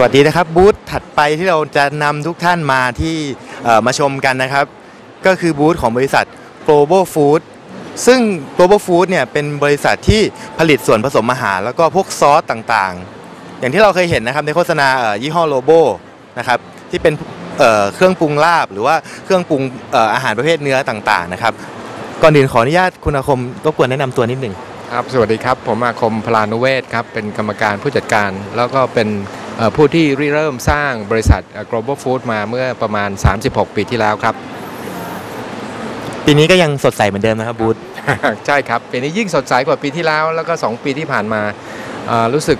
สวัสดีนะครับบูธถัดไปที่เราจะนำทุกท่านมาที่มาชมกันนะครับ ก็คือบูธของบริษัท Global Food ซึ่ง Global Food เนี่ยเป็นบริษัทที่ผลิตส่วนผสมอาหาร แล้วก็พวกซอสต่างๆ อย่างที่เราเคยเห็นนะครับในโฆษณายี่ห้อโลโบนะครับที่เป็นเเครื่องปรุงลาบ หรือว่าเครื่องปรุงออาหารประเภทเนื้อต่างๆนะครับก่อนอื่นขออนุญาตคุณอาคมรบกวนแนะนำตัวนิดหนึ่งครับสวัสดีครับ ผมอาคมพลานุเวศครับเป็นกรรมการผู้จัดการ แล้วก็เป็น ผู้ที่ริเริ่มสร้างบริษัทเอ่อ Global Food มาเมื่อประมาณ 36 ปีที่แล้วครับ ปีนี้ก็ยังสดใสเหมือนเดิมนะครับบูธใช่ครับปีนี้ยิ่งสดใสกว่าปีที่แล้ว แล้วก็ 2 ปีที่ผ่านมาเอ่อรู้สึก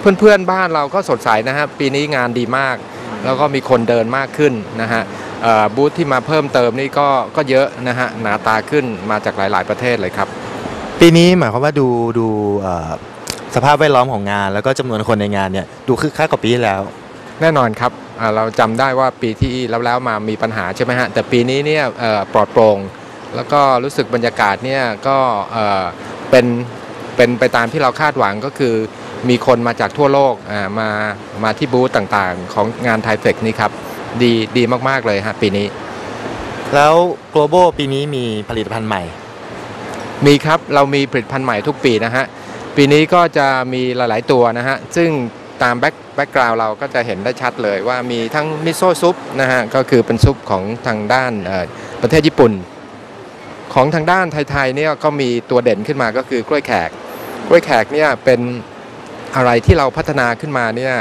เพื่อนเพื่อนๆบ้านเราก็สดใสนะฮะปีนี้งานดีมาก แล้วก็มีคนเดินมากขึ้นนะฮะเอ่อบูธที่มาเพิ่มเติมนี่ก็ก็เยอะนะฮะหนาตาขึ้นมาจากหลาย ๆ ประเทศเลยครับ ปีนี้หมายความว่าดูดูเอ่อ สภาพแวดล้อมของงาน แล้วก็จำนวนคนในงานเนี่ยดูคึกคักกว่าปีที่แล้ว แน่นอนครับอ่าเราจำได้ว่าปีที่แล้วแล้วมามีปัญหาใช่ไหมฮะแต่ปีนี้เนี่ยเอ่อปลอดโปร่งแล้วก็รู้สึกบรรยากาศเนี่ยก็เอ่อเป็นเป็นไปตามที่เราคาดหวังก็คือมีคนมาจากทั่วโลกอ่ามามาที่บูธต่างๆ ของงานไทเฟกนี่ครับดีดีมากๆเลยฮะปีนี้ แล้ว global ปีนี้มีผลิตภัณฑ์ใหม่ มีครับเรามีผลิตภัณฑ์ใหม่ทุกปีนะฮะ ปีนี้ก็จะมีหลาย ๆ ตัวนะฮะ ซึ่งตาม back background เราก็จะเห็นได้ชัดเลยว่ามีทั้งมิโซะซุปนะฮะ ก็คือเป็นซุปของทางด้านประเทศญี่ปุ่น ของทางด้านไทยๆเนี่ยก็มีตัวเด่นขึ้นมาก็คือกล้วยแขก กล้วยแขกเนี่ยเป็นอะไรที่เราพัฒนาขึ้นมาเนี่ย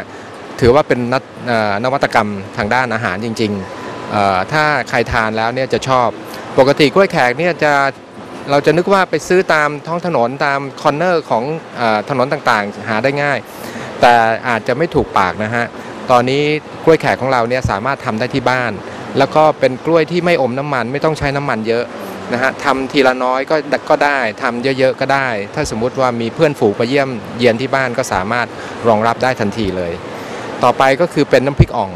ถือว่าเป็นนัดนวัตกรรมทางด้านอาหารจริงๆถ้าใครทานแล้วเนี่ยจะชอบ ปกติกล้วยแขกเนี่ยจะ เราจะนึกว่าไปซื้อตามท้องถนนตาม corner ของอถนนต่างๆ หาได้ง่าย แต่อาจจะไม่ถูกปากนะฮะ ตอนนี้กล้วยแขกของเราเนี่ยสามารถทำได้ที่บ้าน แล้วก็เป็นกล้วยที่ไม่อมน้ำมัน ไม่ต้องใช้น้ำมันเยอะนะฮะทำทีละน้อยก็ก็ได้ทำเยอะๆก็ได้ ถ้าสมมุติว่ามีเพื่อนฝูงมาเยี่ยมเยียนที่บ้านก็สามารถรองรับได้ทันทีเลย ต่อไปก็คือเป็นน้ำพริกอ่อง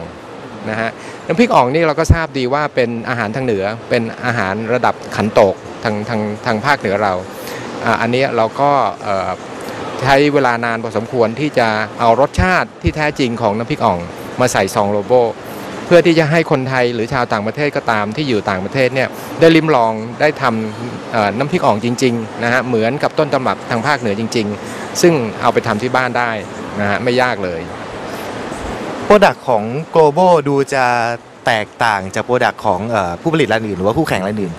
นะฮะน้ำพริกอ่องนี่เราก็ทราบดีว่าเป็นอาหารทางเหนือเป็นอาหารระดับขันโตก ทางทางทางภาคเหนือเราอันนี้เราก็ใช้เวลานานพอสมควรที่จะเอารสชาติที่แท้จริงของน้ำพริกอ่องมาใส่ซองโลโบเพื่อที่จะให้คนไทยหรือชาวต่างประเทศก็ตามที่อยู่ต่างประเทศเนี่ยได้ลิ้มลองได้ทำน้ำพริกอ่องจริงๆนะฮะเหมือนกับต้นตำรับทางภาคเหนือจริง ๆ ซึ่งเอาไปทำที่บ้านได้นะฮะไม่ยากเลยโปรดักของ global ดูจะแตกต่างจากโปรดักของผู้ผลิตรายอื่น หรือว่าคู่แข่งรายอื่น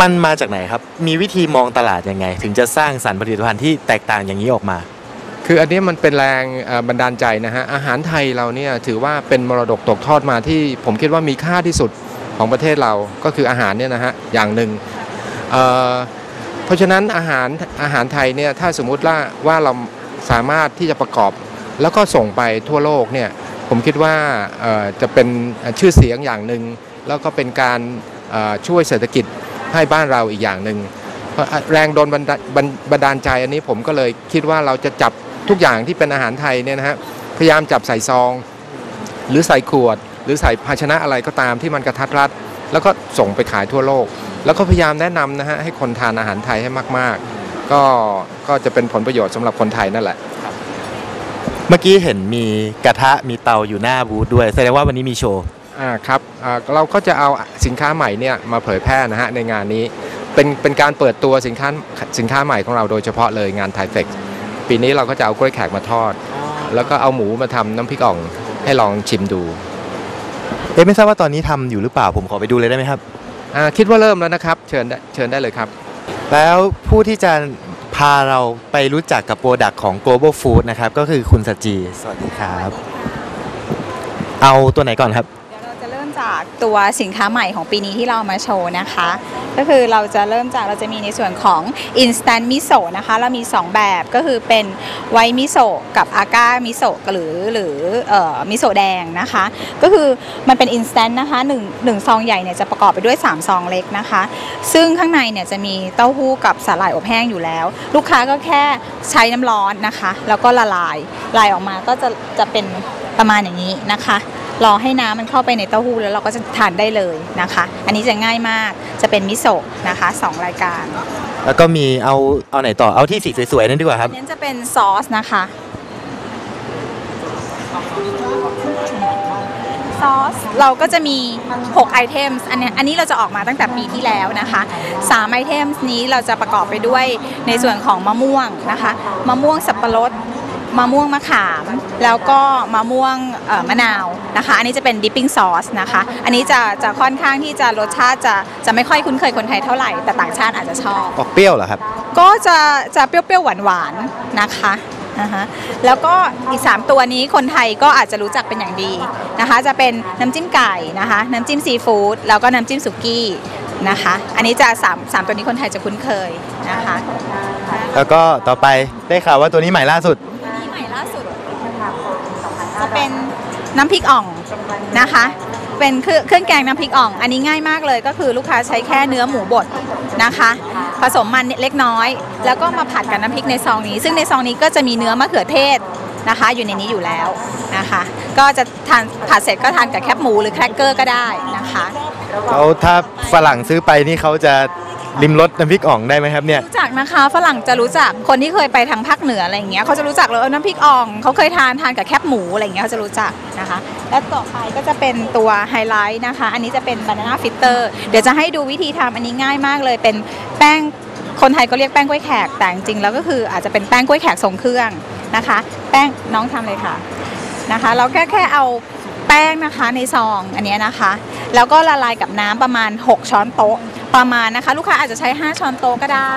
มันมาจากไหนครับ มีวิธีมองตลาดยังไง ถึงจะสร้างสรรค์ผลิตภัณฑ์ที่แตกต่างอย่างนี้ออกมา คืออันนี้มันเป็นแรงบันดาลใจนะฮะ อาหารไทยเราเนี่ยถือว่าเป็นมรดกตกทอดมาที่ผมคิดว่ามีค่าที่สุดของประเทศเรา ก็คืออาหารเนี่ยนะฮะอย่างหนึ่งเเพราะฉะนั้นอาหารอาหารไทยเนี่ยถ้าสมมุติว่าว่าเราสามารถที่จะประกอบ แล้วก็ส่งไปทั่วโลกเนี่ยผมคิดว่าจะเป็นชื่อเสียงอย่างหนึ่งแล้วก็เป็นการช่วยเศรษฐกิจ ให้บ้านเราอีกอย่างหนึ่งเพราะแรงโดนบันดาบันบันดาลใจอันนี้ผมก็เลยคิดว่าเราจะจับทุกอย่างที่เป็นอาหารไทยเนี่ยนะฮะพยายามจับใส่ซอง หรือใส่ขวด หรือใส่ภาชนะอะไรก็ตามที่มันกระทัดรัด แล้วก็ส่งไปขายทั่วโลก แล้วก็พยายามแนะนำนะฮะให้คนทานอาหารไทยให้มาก ๆ ก็ก็จะเป็นผลประโยชน์สำหรับคนไทยนั่นแหละเมื่อกี้เห็นมีกระทะมีเตาอยู่หน้าบูธด้วยแสดงว่าวันนี้มีโชว์อ่าครับอ่า เราก็จะเอาสินค้าใหม่เนี่ยมาเผยแพร่นะฮะในงานนี้ เป็นเป็นการเปิดตัวสินค้าสินค้าใหม่ของเราโดยเฉพาะเลยงานไทเฟกปีนี้เราก็จะเอากล้วยแขกมาทอด แล้วก็เอาหมูมาทำน้ำพริกอ่องให้ลองชิมดูเอ๊ะไม่ทราบว่าตอนนี้ทำอยู่หรือเปล่าผมขอไปดูเลยได้ไหมครับอ่าคิดว่าเริ่มแล้วนะครับ เชิญได้เชิญได้เลยครับ แล้วผู้ที่จะพาเราไปรู้จักกับโปรดักของ global food นะครับ ก็คือคุณสจี สวัสดีครับ เอาตัวไหนก่อนครับเดี๋ยวเรา จากตัวสินค้าใหม่ของปีนี้ที่เรามาโชว์นะคะ ก็คือเราจะเริ่มจากเราจะมีในส่วนของ instant miso นะคะ เรามี 2 แบบก็คือเป็นไวมิโซะกับอาก้ามิโซะหรือหรือมิโซะแดงนะคะ ก็คือมันเป็น instant นะคะ1 1ซองใหญ่เนี่ยจะประกอบไปด้วย 3 ซองเล็กนะคะ ซึ่งข้างในเนี่ยจะมีเต้าหู้กับสาหร่ายอบแห้งอยู่แล้ว ลูกค้าก็แค่ใช้น้ำร้อนนะคะ แล้วก็ละลายลายออกมาก็จะจะเป็นประมาณอย่างนี้นะคะ รอให้น้ำมันเข้าไปในเต้าหู้แล้วเราก็จะทานได้เลยนะคะ อันนี้จะง่ายมากจะเป็นมิโซะนะคะสองรายการ แล้วก็มีเอาเอาไหนต่อเอาที่สีสวยๆนั่นดีกว่าครับอันนี้จะเป็นซอสนะคะอซอสเราก็จะมี 6 items อันเนี้ยอันนี้เราจะออกมาตั้งแต่ปีที่แล้วนะคะ3 items นี้เราจะประกอบไปด้วยในส่วนของมะม่วงนะคะ มะม่วงสับปะรด มะม่วงมะขาม แล้วก็มะม่วงเอ่อมะนาวนะคะ อันนี้จะเป็นดิปปิ้งซอสนะคะ อันนี้จะจะค่อนข้างที่จะรสชาติจะจะไม่ค่อยคุ้นเคยคนไทยเท่าไหร่ แต่ต่างชาติอาจจะชอบ ออกเปรี้ยวเหรอครับ ก็จะจะเปรี้ยวๆหวานๆนะคะนะฮะแล้วก็อีก 3 ตัวนี้คนไทยก็อาจจะรู้จักเป็นอย่างดีนะคะ จะเป็นน้ำจิ้มไก่นะคะ น้ำจิ้มซีฟู้ดแล้วก็น้ำจิ้มสุกี้นะคะ อันนี้จะ3 3ตัวนี้คนไทยจะคุ้นเคยนะคะ แล้วก็ต่อไปได้ข่าวว่าตัวนี้ใหม่ล่าสุด ตัวนี้ใหม่ล่าสุดจะ เป็นน้ำพริกอ่องนะคะ เป็นเครื่องเครื่องแกงน้ำพริกอ่อง อันนี้ง่ายมากเลยก็คือลูกค้าใช้แค่เนื้อหมูบดนะคะ ผสมมันเล็กน้อย แล้วก็มาผัดกับน้ำพริกในซองนี้ ซึ่งในซองนี้ก็จะมีเนื้อมะเขือเทศนะคะ อยู่ในนี้อยู่แล้วนะคะ ก็จะทานผัดเสร็จก็ทานกับแคบหมูหรือแครกเกอร์ก็ได้นะคะเขาถ้าฝรั่งซื้อไปนี่เขาจะ ริมรสน้ำพริกอ่องได้ไหมครับเนี่ย รู้จักนะคะฝรั่งจะรู้จักคนที่เคยไปทางภาคเหนืออะไรอย่างเงี้ยเขาจะรู้จักเลยเออน้ำพริกอ่องเขาเคยทานทานกับแคบหมูอะไรอย่างเงี้ยเขาจะรู้จักนะคะ และต่อไปก็จะเป็นตัวไฮไลท์นะคะ อันนี้จะเป็น banana fritter เดี๋ยวจะให้ดูวิธีทำอันนี้ง่ายมากเลยเป็นแป้งคนไทยก็เรียกแป้งกล้วยแขกแต่จริงๆแล้วก็คืออาจจะเป็นแป้งกล้วยแขกทรงเครื่องนะคะ แป้งน้องทำเลยค่ะนะคะเราแค่แค่เอาแป้งนะคะในซองอันเนี้ยนะคะ แล้วก็ละลายกับน้ำประมาณ 6 ช้อนโต๊ะ ประมาณนะคะ ลูกค้าอาจจะใช้ 5 ช้อนโต๊ะก็ได้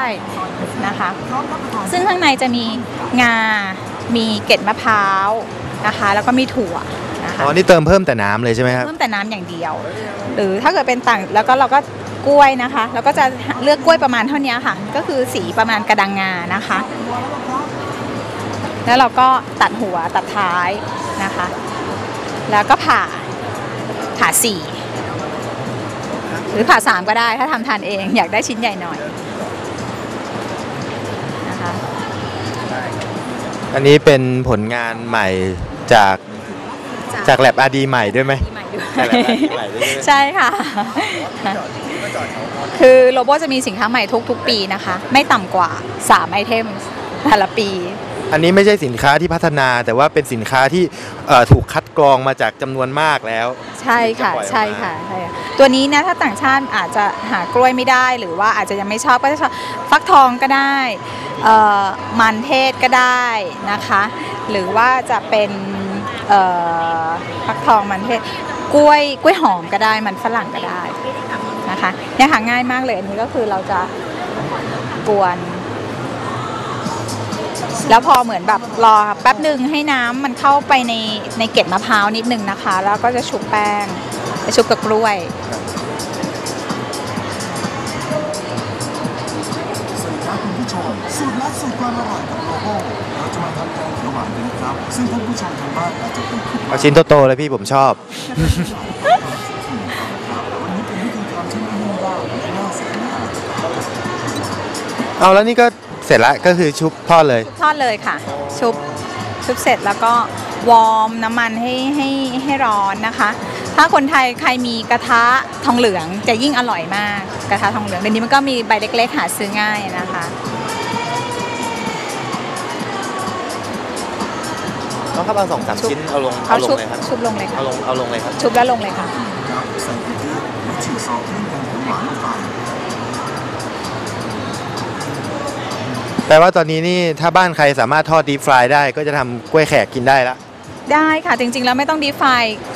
นะคะ ซึ่งข้างในจะมีงา มีเกล็ดมะพร้าวนะคะ แล้วก็มีถั่วนะคะอ๋อนี่เติมเพิ่มแต่น้ำเลยใช่ไหมครับ เพิ่มแต่น้ำอย่างเดียว หรือถ้าเกิดเป็นต่างแล้วก็เราก็กล้วยนะคะ แล้วก็จะเลือกกล้วยประมาณเท่านี้ค่ะ ก็คือสีประมาณกระดังงานะคะ แล้วเราก็ตัดหัวตัดท้ายนะคะ แล้วก็ผ่าผ่าสี่ หรือผ่าสามก็ได้ถ้าทำทานเองอยากได้ชิ้นใหญ่หน่อยนะคะอันนี้เป็นผลงานใหม่จากจากแลบอาดีใหม่ด้วยไหมใหม่ด้วยจาก Lab RD ใหม่ด้วยใช่ไหม ใช่ค่ะ คือโลโบจะมีสินค้าใหม่ทุกๆปีนะคะ ไม่ต่ำกว่า 3 ไอเทมแต่ละปี อันนี้ไม่ใช่สินค้าที่พัฒนา แต่ว่าเป็นสินค้าที่เอ่อถูกคัดกรองมาจากจำนวนมากแล้ว ใช่ค่ะจะปล่อยออกมาใช่ค่ะใช่ค่ะ ตัวนี้นะถ้าต่างชาติอาจจะหากล้วยไม่ได้ หรือว่าอาจจะยังไม่ชอบก็จะชอบฟักทองก็ได้เอ่อมันเทศก็ได้นะคะ หรือว่าจะเป็นเอ่อฟักทองมันเทศกล้วยกล้วยหอมก็ได้มันฝรั่งก็ได้นะคะเนี่ยค่ะง่ายมากเลยอันนี้ก็คือเราจะกวน แล้วพอเหมือนแบบรอแป๊บหนึ่งให้น้ำมันเข้าไปในในเกล็ดมะพร้าวนิดนึงนะคะ แล้วก็จะชุบแป้งไปชุบกับกล้วยสวัสดีครับคุณผู้ชมสูตรลับสูตรความอร่อยกับโลโก้เราจะมาทำแกงเขียวหวานกันนะครับ ซึ่งท่านผู้ชมทางบ้านอาจจะเป็นคิดว่าเอาชิ้นโตๆเลยพี่ผมชอบวันนี้เป็นวิธีทำที่ไม่ยุ่งยากและน่าสนมากเอาแล้วนี่ก็ เสร็จละก็คือชุบทอดเลย ทอดเลยค่ะ ชุบชุบเสร็จแล้วก็วอร์มน้ำมันให้ให้ให้ร้อนนะคะ ถ้าคนไทยใครมีกระทะทองเหลืองจะยิ่งอร่อยมากกระทะทองเหลืองเดี๋ยวนี้มันก็มีใบเล็กๆ หาซื้อง่ายนะคะต้องครับเอาสองสามชิ้นเอาลงเอาเอาลงชุบเลยครับชุบลงเลยค่ะเอาลงเอาลงเลยครับชุบแล้วลงเลยค่ะครับใส่กะทิและฉีกซองเครื่องแกงเขียวหวานลงไป แปลว่าตอนนี้นี่ถ้าบ้านใครสามารถทอดดีฟรายได้ก็จะทำกล้วยแขกกินได้ละ ได้ค่ะจริงๆ แล้วไม่ต้องดีไฟ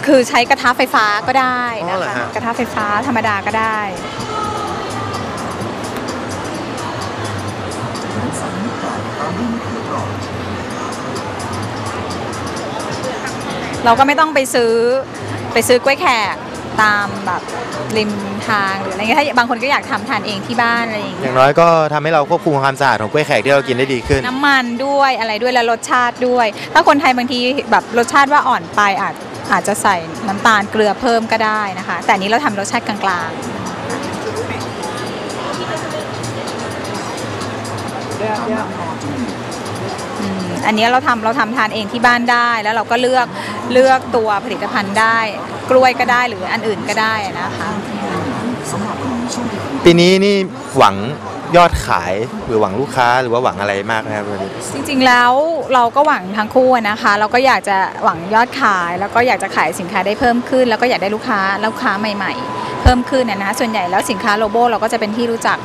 คือใช้กระทะไฟฟ้าก็ได้อ๋นะอเหรอคะฮะ กระทะไฟฟ้าธรรมดาก็ได้ใส่นิดหน่อยตามด้วยมะเขือกรอบเราก็ไม่ต้องไปซื้อไปซื้อกล้วยแขก ตามแบบริมทางหรืออะไรเงี้ยถ้าบางคนก็อยากทำทานเองที่บ้านอะไรอย่างอเงี้ยย่างน้อยก็ทำให้เราควบคุมความสะอาดของกล้วยแขกที่เรากินได้ดีขึ้น น้ำมันด้วยอะไรด้วยแล้วรสชาติด้วย ถ้าคนไทยบางทีแบบรสชาติว่าอ่อนไปอาจอาจจะใส่น้ำตาลเกลือเพิ่มก็ได้นะคะ แต่อันนี้เราทำรสชาติกลางๆอืม อันนี้เราทำเราทำทานเองที่บ้านได้ แล้วเราก็เลือกเลือกตัวผลิตภัณฑ์ได้ กล้วยก็ได้หรืออันอื่นก็ได้นะคะสำหรับคนช่วงปีนี้นี่หวังยอดขายหรือหวังลูกค้าหรือว่าหวังอะไรมากนะครับวันนี้จริงๆแล้วเราก็หวังทั้งคู่อะนะคะ เราก็อยากจะหวังยอดขาย แล้วก็อยากจะขายสินค้าได้เพิ่มขึ้น แล้วก็อยากได้ลูกค้าลูกค้าใหม่ ๆ เพิ่มขึ้นนะนะคะส่วนใหญ่แล้วสินค้าโลโบเราก็จะเป็นที่รู้จัก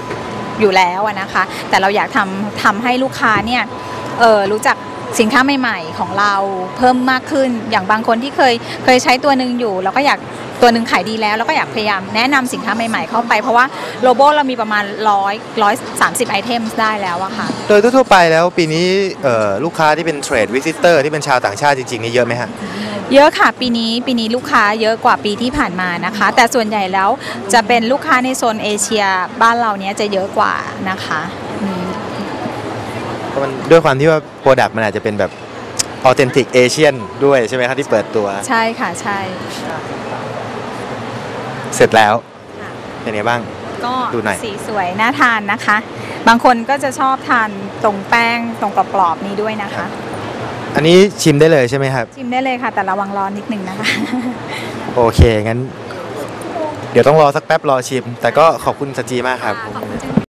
อยู่แล้วอะนะคะ แต่เราอยากทำทำให้ลูกค้าเนี่ยเออรู้จัก สินค้าใหม่ ๆ ของเราเพิ่มมากขึ้น อย่างบางคนที่เคยเคยใช้ตัวหนึ่งอยู่ เราก็อยากตัวหนึ่งขายดีแล้วเราก็อยากพยายามแนะนำสินค้าใหม่ ๆ เข้าไป เพราะว่า Lobo เรามีประมาณร้อยร้อยสามสิบ item ได้แล้วอะค่ะ โดยทั่วๆไปแล้วปีนี้เอ่อลูกค้าที่เป็น trade visitor ที่เป็นชาวต่างชาติจริง ๆ นี่เยอะไหมฮะเยอะค่ะปีนี้ปีนี้ลูกค้าเยอะกว่าปีที่ผ่านมานะคะ แต่ส่วนใหญ่แล้วจะเป็นลูกค้าในโซนเอเชียบ้านเราเนี้ยจะเยอะกว่านะคะอื มเพราะมันด้วยความที่ว่า product มันอาจจะเป็นแบบ authentic Asian ด้วยใช่ไหมครับที่เปิดตัว ใช่ค่ะใช่ เสร็จแล้วเป็นไงบ้าง ก็ดูหน่อย สีสวยน่าทานนะคะ บางคนก็จะชอบทานตรงแป้งตรงกรอบๆนี้ด้วยนะคะ อันนี้ชิมได้เลยใช่ไหมครับ ชิมได้เลยค่ะ แต่ระวังร้อนนิดนึงนะคะ โอเคงั้น เดี๋ยวต้องรอสักแป๊บรอชิม แต่ก็ขอบคุณสจีมากครับขอบคุณเช่น